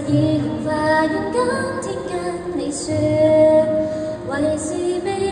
已经好快用今天跟你说为是未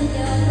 Yeah.